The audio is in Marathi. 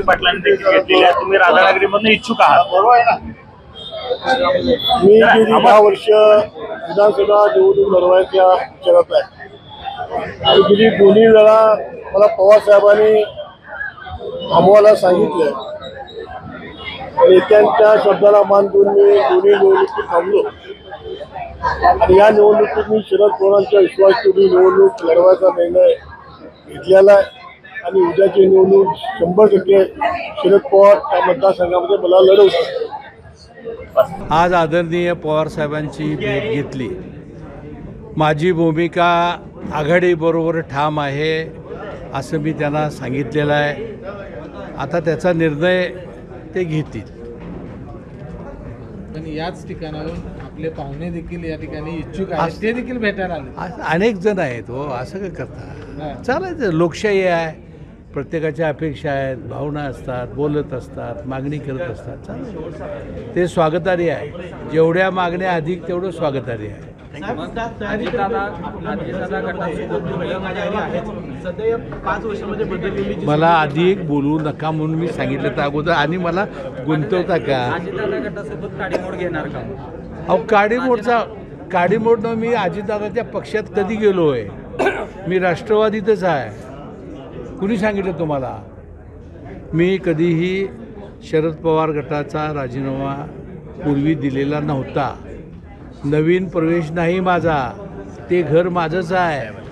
पटमगी पाटलांनी देखील घेतलेली आहे. तुम्ही राधानगरीमधून इच्छुक आहात. बरोबर आहे ना? मी गेली दहा वर्ष विधानसभा निवडणूक लढवायच्या विचारात आहे आणि गेली दोन्ही वेळा मला पवार साहेबांनी थांबवायला सांगितलं नेत्यांच्या शब्दाला मान देऊन मी दोन्ही निवडणुकीत थांबलो. आणि या निवडणुकीत मी शरद पवारांच्या विश्वास ठेवून निवडणूक लढवायचा निर्णय घेतलेला आहे. आणि उद्याची निवडणूक शंभर टक्के शरद पवार त्या मतदारसंघामध्ये मला लढवतात आज आदरणीय पवारसाहेबांची भेट घेतली. माझी भूमिका आघाडीबरोबर ठाम आहे असं मी त्यांना सांगितलेलं आहे. आता त्याचा निर्णय ते घेतील. पण याच ठिकाणाहून आपले पाहुणे देखील या ठिकाणी इच्छुक आहेत. ते देखील भेटायला आले. आज अनेक जण आहेत हो असं काय करता? चालायचं लोकशाही आहे. प्रत्येकाच्या अपेक्षा आहेत भावना असतात बोलत असतात मागणी करत असतात. चालेल. ते स्वागतार्ह आहे. जेवढ्या मागण्या अधिक तेवढं स्वागतार्ह आहे. मला अधिक बोलू नका म्हणून मी सांगितलं तर अगोदर आणि मला गुंतवता का? अहो काडीमोडचा काडीमोडनं मी अजितदादाच्या पक्षात कधी गेलो आहे मी राष्ट्रवादीतच आहे. कुणी सांगितलं तुम्हाला? मी कधीही शरद पवार गटाचा राजीनामा पूर्वी दिलेला नव्हता. नवीन प्रवेश नाही माझा. ते घर माझंच आहे.